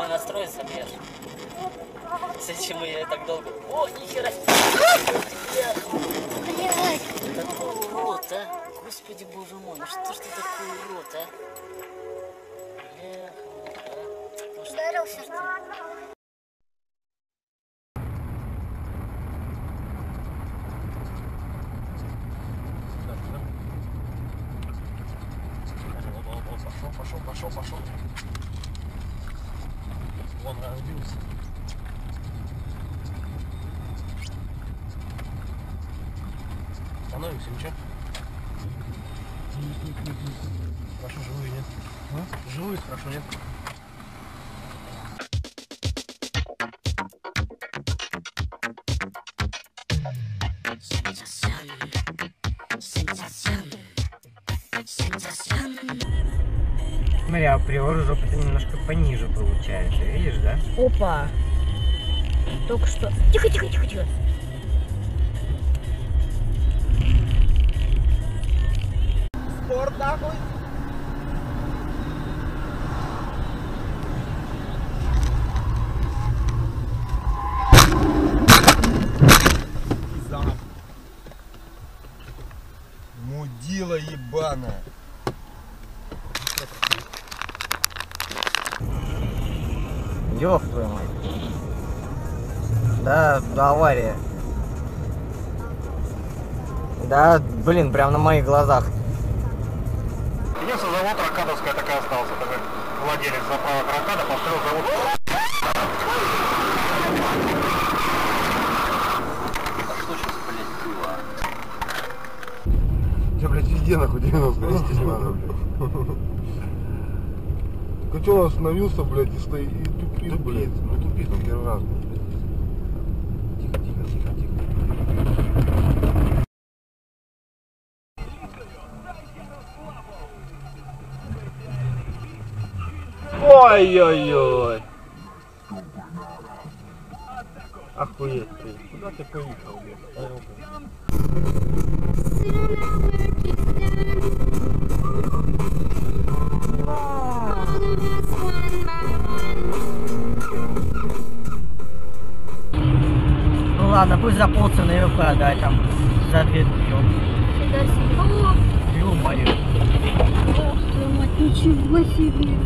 остановится, блядь. Зачем я так долго? О, нихера! Блядь! Какой урод, а? Господи, боже мой, ну что ж ты такой урод, а? Бляха, а? Ну что Ударился ты. Пошел, пошел, пошел, пошел. Вон разбился. Становимся, ничего? Хорошо, живые нет. А? Живые, хорошо, нет? Смотри, а приору жопа немножко пониже получается, видишь, да? Опа. Только что. Тихо, тихо, тихо, тихо. Спорт нахуй! Мудила ебаная. Ёб твою мать. Да, авария. Да, блин, прям на моих глазах. Единственный завод Ракадовская такая остался. Такой владелец заправок Ракада построил завод. А что сейчас, блядь, было? Я, блядь, везде нахуй 90 нестись надо, блядь. Он остановился, блядь, и стоит, и тупит, блядь. Ну тупит он первый раз, блядь. Тихо, тихо, тихо, тихо. Ой-ой-ой. Охуеть ты. Куда ты поехал, блядь? Ну ладно, пусть за полцены ее продай там. За две. О, Ё-моё. ох, твою мать, ничего себе.